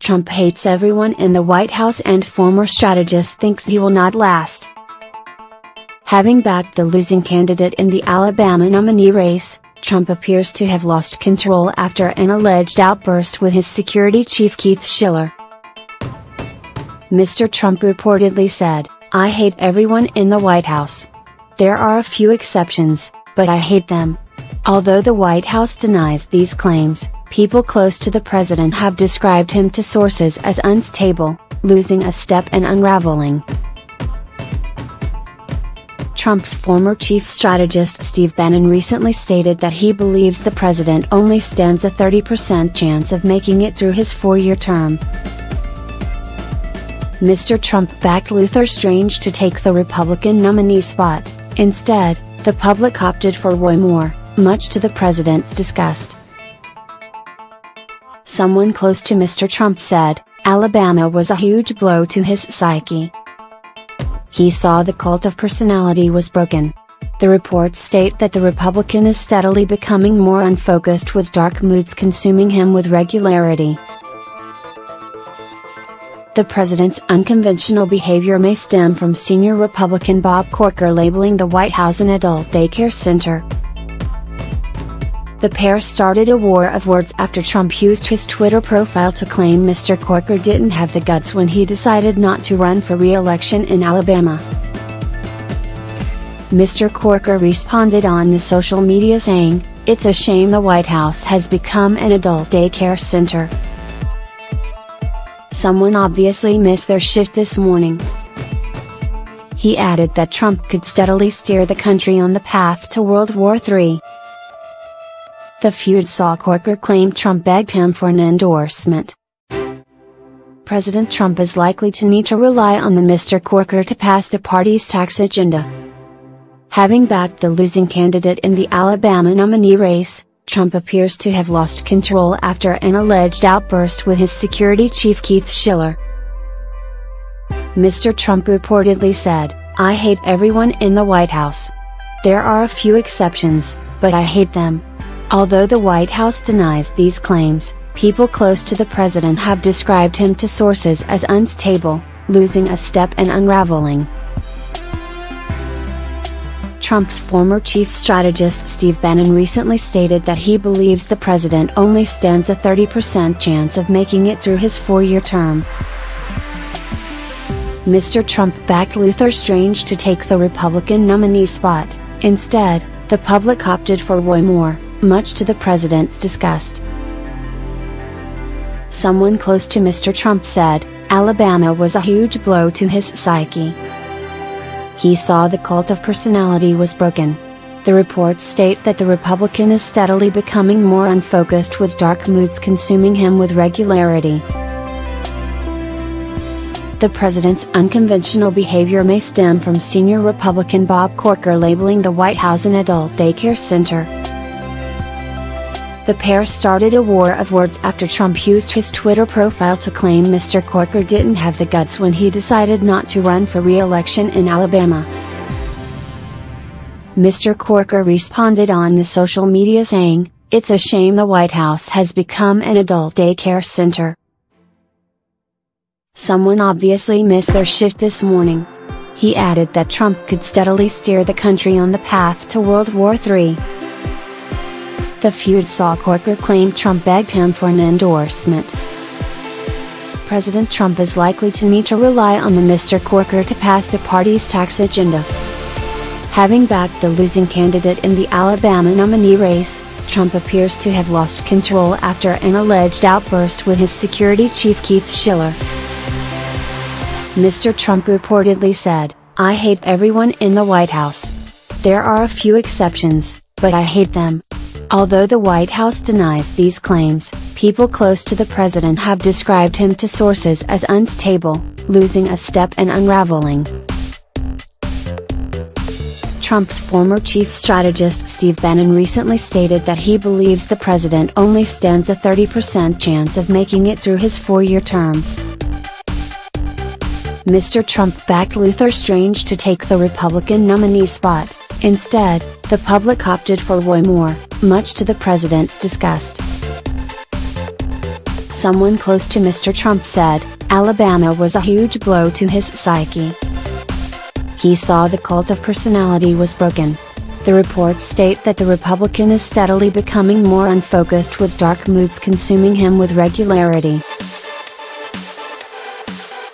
Trump hates everyone in the White House and former strategist thinks he will not last. Having backed the losing candidate in the Alabama nominee race, Trump appears to have lost control after an alleged outburst with his security chief Keith Schiller. Mr. Trump reportedly said, I hate everyone in the White House. There are a few exceptions, but I hate them. Although the White House denies these claims, people close to the president have described him to sources as unstable, losing a step and unraveling. Trump's former chief strategist Steve Bannon recently stated that he believes the president only stands a 30% chance of making it through his four year term. Mr. Trump backed Luther Strange to take the Republican nominee spot, instead, the public opted for Roy Moore, much to the president's disgust. Someone close to Mr. Trump said, Alabama was a huge blow to his psyche. He saw the cult of personality was broken. The reports state that the Republican is steadily becoming more unfocused with dark moods consuming him with regularity. The president's unconventional behavior may stem from senior Republican Bob Corker labeling the White House an adult daycare center. The pair started a war of words after Trump used his Twitter profile to claim Mr. Corker didn't have the guts when he decided not to run for re-election in Alabama. Mr. Corker responded on the social media saying, It's a shame the White House has become an adult daycare center. Someone obviously missed their shift this morning. He added that Trump could steadily steer the country on the path to World War III. The feud saw Corker claim Trump begged him for an endorsement. President Trump is likely to need to rely on the Mr. Corker to pass the party's tax agenda. Having backed the losing candidate in the Alabama nominee race, Trump appears to have lost control after an alleged outburst with his security chief Keith Schiller. Mr. Trump reportedly said, I hate everyone in the White House. There are a few exceptions, but I hate them. Although the White House denies these claims, people close to the president have described him to sources as unstable, losing a step and unraveling. Trump's former chief strategist Steve Bannon recently stated that he believes the president only stands a 30% chance of making it through his four year term. Mr. Trump backed Luther Strange to take the Republican nominee spot, instead, the public opted for Roy Moore much to the president's disgust. Someone close to Mr. Trump said, Alabama was a huge blow to his psyche. He saw the cult of personality was broken. The reports state that the Republican is steadily becoming more unfocused with dark moods consuming him with regularity. The president's unconventional behavior may stem from senior Republican Bob Corker labeling the White House an adult daycare center. The pair started a war of words after Trump used his Twitter profile to claim Mr. Corker didn't have the guts when he decided not to run for re-election in Alabama. Mr. Corker responded on the social media saying, It's a shame the White House has become an adult daycare center. Someone obviously missed their shift this morning. He added that Trump could steadily steer the country on the path to World War III. The feud saw Corker claim Trump begged him for an endorsement. President Trump is likely to need to rely on the Mr. Corker to pass the party's tax agenda. Having backed the losing candidate in the Alabama nominee race, Trump appears to have lost control after an alleged outburst with his security chief Keith Schiller. Mr. Trump reportedly said, I hate everyone in the White House. There are a few exceptions, but I hate them. Although the White House denies these claims, people close to the president have described him to sources as unstable, losing a step and unraveling. Trump's former chief strategist Steve Bannon recently stated that he believes the president only stands a 30% chance of making it through his four year term. Mr. Trump backed Luther Strange to take the Republican nominee spot, Instead, the public opted for Roy Moore, much to the president's disgust. Someone close to Mr. Trump said, Alabama was a huge blow to his psyche. He saw the cult of personality was broken. The reports state that the Republican is steadily becoming more unfocused with dark moods consuming him with regularity.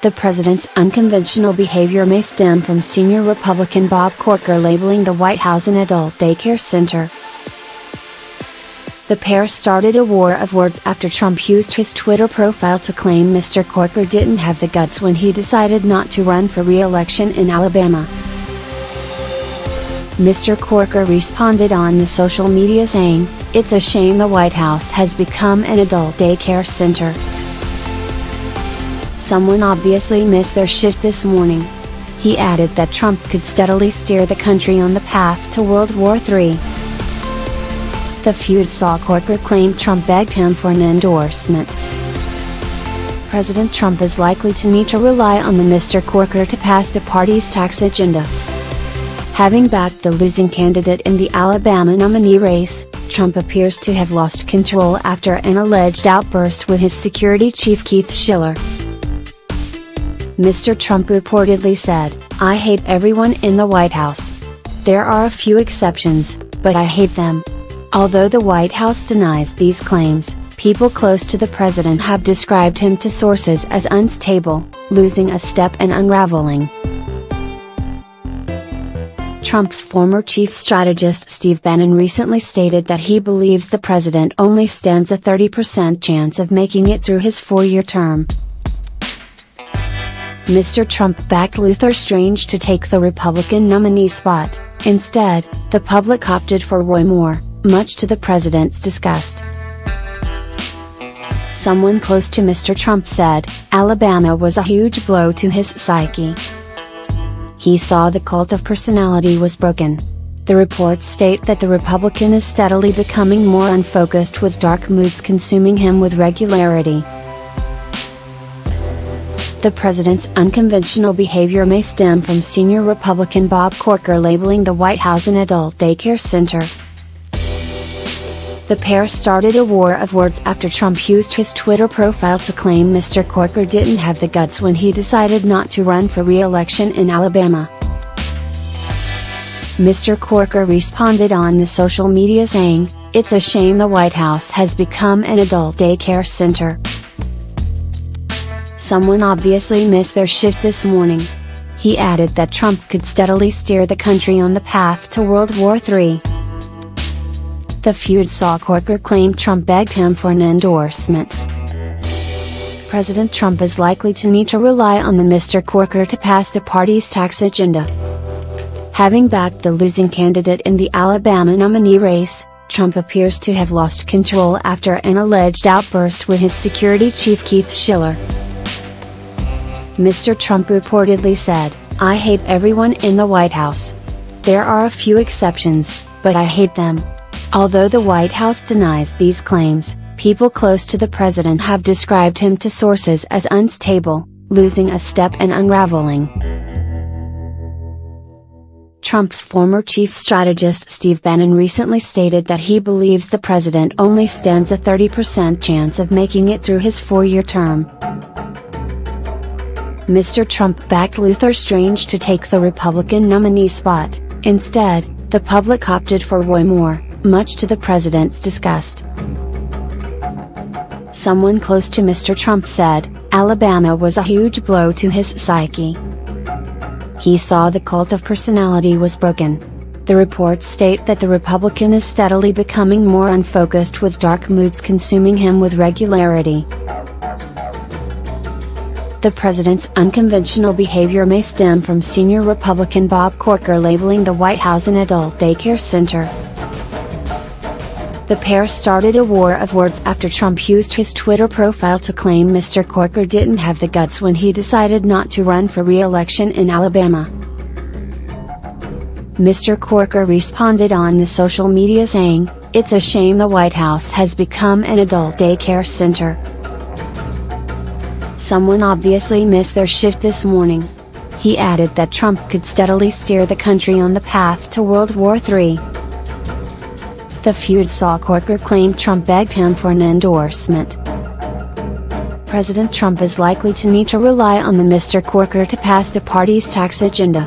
The president's unconventional behavior may stem from senior Republican Bob Corker labeling the White House an adult daycare center. The pair started a war of words after Trump used his Twitter profile to claim Mr. Corker didn't have the guts when he decided not to run for re-election in Alabama. Mr. Corker responded on the social media saying, It's a shame the White House has become an adult daycare center. Someone obviously missed their shift this morning. He added that Trump could steadily steer the country on the path to World War III. The feud saw Corker claim Trump begged him for an endorsement. President Trump is likely to need to rely on the Mr. Corker to pass the party's tax agenda. Having backed the losing candidate in the Alabama nominee race, Trump appears to have lost control after an alleged outburst with his security chief Keith Schiller. Mr. Trump reportedly said, I hate everyone in the White House. There are a few exceptions, but I hate them. Although the White House denies these claims, people close to the president have described him to sources as unstable, losing a step and unraveling. Trump's former chief strategist Steve Bannon recently stated that he believes the president only stands a 30% chance of making it through his four year term. Mr. Trump backed Luther Strange to take the Republican nominee spot, instead, the public opted for Roy Moore, much to the president's disgust. Someone close to Mr. Trump said, Alabama was a huge blow to his psyche. He saw the cult of personality was broken. The reports state that the Republican is steadily becoming more unfocused with dark moods consuming him with regularity. The president's unconventional behavior may stem from senior Republican Bob Corker labeling the White House an adult daycare center. The pair started a war of words after Trump used his Twitter profile to claim Mr. Corker didn't have the guts when he decided not to run for re-election in Alabama. Mr. Corker responded on the social media saying, It's a shame the White House has become an adult daycare center. Someone obviously missed their shift this morning. He added that Trump could steadily steer the country on the path to World War III. The feud saw Corker claim Trump begged him for an endorsement. President Trump is likely to need to rely on the Mr. Corker to pass the party's tax agenda. Having backed the losing candidate in the Alabama nominee race, Trump appears to have lost control after an alleged outburst with his security chief Keith Schiller. Mr. Trump reportedly said, I hate everyone in the White House. There are a few exceptions, but I hate them. Although the White House denies these claims, people close to the president have described him to sources as unstable, losing a step and unraveling. Trump's former chief strategist Steve Bannon recently stated that he believes the president only stands a 30% chance of making it through his four year term. Mr. Trump backed Luther Strange to take the Republican nominee spot, instead, the public opted for Roy Moore, much to the president's disgust. Someone close to Mr. Trump said, Alabama was a huge blow to his psyche. He saw the cult of personality was broken. The reports state that the Republican is steadily becoming more unfocused with dark moods consuming him with regularity. The president's unconventional behavior may stem from senior Republican Bob Corker labeling the White House an adult daycare center. The pair started a war of words after Trump used his Twitter profile to claim Mr. Corker didn't have the guts when he decided not to run for re-election in Alabama. Mr. Corker responded on the social media saying, It's a shame the White House has become an adult daycare center. Someone obviously missed their shift this morning. He added that Trump could steadily steer the country on the path to World War III. The feud saw Corker claim Trump begged him for an endorsement. President Trump is likely to need to rely on the Mr. Corker to pass the party's tax agenda.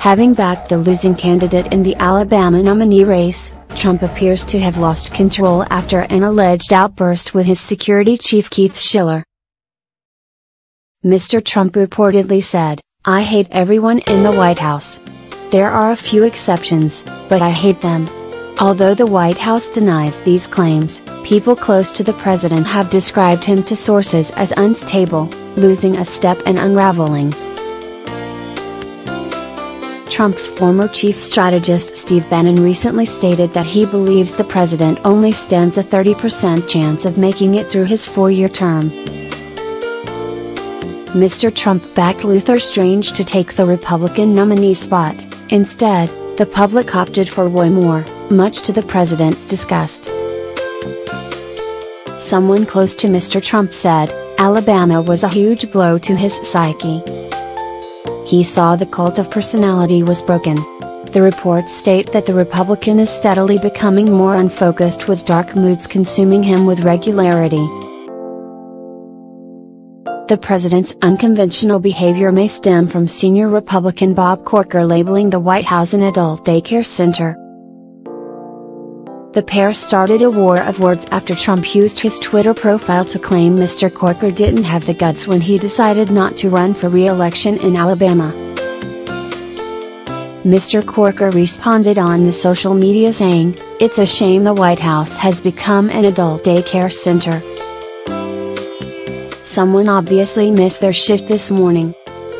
Having backed the losing candidate in the Alabama nominee race, Trump appears to have lost control after an alleged outburst with his security chief Keith Schiller. Mr. Trump reportedly said, I hate everyone in the White House. There are a few exceptions, but I hate them. Although the White House denies these claims, people close to the president have described him to sources as unstable, losing a step and unraveling. Trump's former chief strategist Steve Bannon recently stated that he believes the president only stands a 30% chance of making it through his four year term. Mr. Trump backed Luther Strange to take the Republican nominee spot, instead, the public opted for Roy Moore, much to the president's disgust. Someone close to Mr. Trump said, Alabama was a huge blow to his psyche. He saw the cult of personality was broken. The reports state that the Republican is steadily becoming more unfocused with dark moods consuming him with regularity. The president's unconventional behavior may stem from senior Republican Bob Corker labeling the White House an adult daycare center. The pair started a war of words after Trump used his Twitter profile to claim Mr. Corker didn't have the guts when he decided not to run for re-election in Alabama. Mr. Corker responded on the social media saying, It's a shame the White House has become an adult daycare center. Someone obviously missed their shift this morning.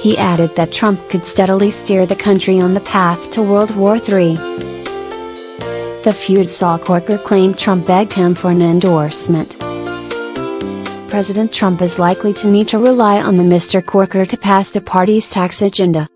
He added that Trump could steadily steer the country on the path to World War III. The feud saw Corker claim Trump begged him for an endorsement. President Trump is likely to need to rely on the Mr. Corker to pass the party's tax agenda.